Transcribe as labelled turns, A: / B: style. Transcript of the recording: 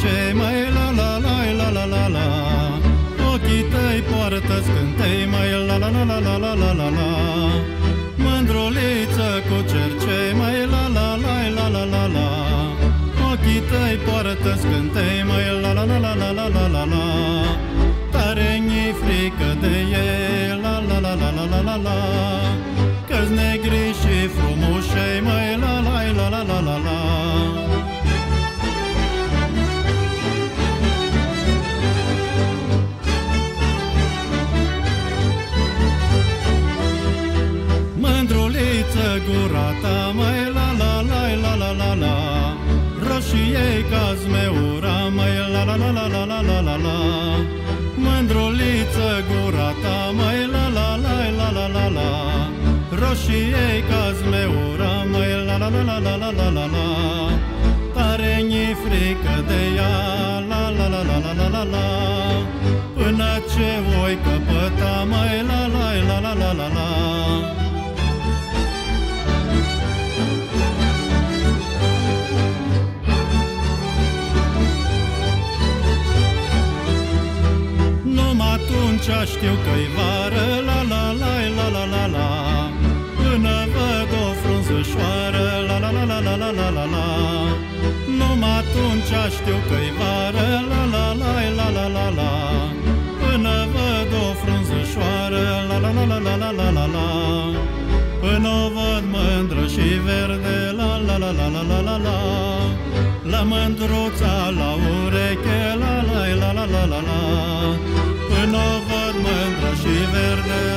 A: ce mai la la la la la la la Ochii tăi poartă scântei mai la la la la la la la la la Mândruliță cu cercei mai la la la la la la la Ochii tăi poartă scântei mai la la la la la la la la la Tare mi frică de ei la la la la la la la la Că-s negri și frumușei mai gura ta, mai la la la la la la la Roșie ca zmeura, mai la la la la la la la la la Mândruliță gura ta, mai la la la la la la la Roșie ca zmeura, mai la la la la la la la la la Tare ni frică de ea, la la la la la la la la Până ce voi căpăta, mai la la la atunci știu că-i vară, la la la la la la la Până văd o frunzășoară, la la la la la la la la la Numai atunci știu că-i vară, la la la la la la la Până văd o frunzășoară, la la la la la la la la la Până o văd mândră și verde, la la la la la la la la La mândruța la ureche, la la la la la la la eterna.